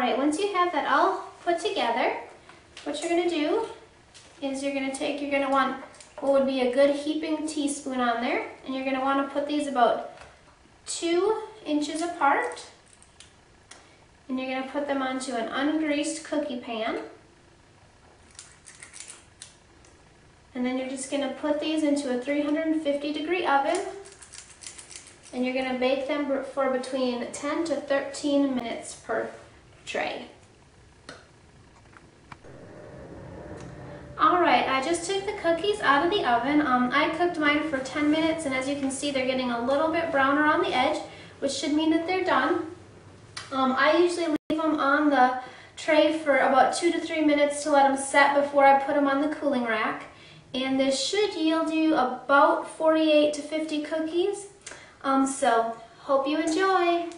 right, once you have that all put together, what you're gonna do is you're gonna take, you're gonna want what would be a good heaping teaspoon on there, and you're gonna wanna put these about two inches apart. And you're gonna put them onto an ungreased cookie pan. And then you're just gonna put these into a 350 degree oven and you're gonna bake them for between 10 to 13 minutes per tray. All right, I just took the cookies out of the oven. Um, I cooked mine for 10 minutes and as you can see, they're getting a little bit browner on the edge, which should mean that they're done. Um, I usually leave them on the tray for about two to three minutes to let them set before I put them on the cooling rack. And this should yield you about 48 to 50 cookies. Um, so, hope you enjoy.